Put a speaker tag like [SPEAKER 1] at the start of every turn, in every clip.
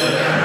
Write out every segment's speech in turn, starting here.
[SPEAKER 1] Master.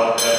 [SPEAKER 1] uh,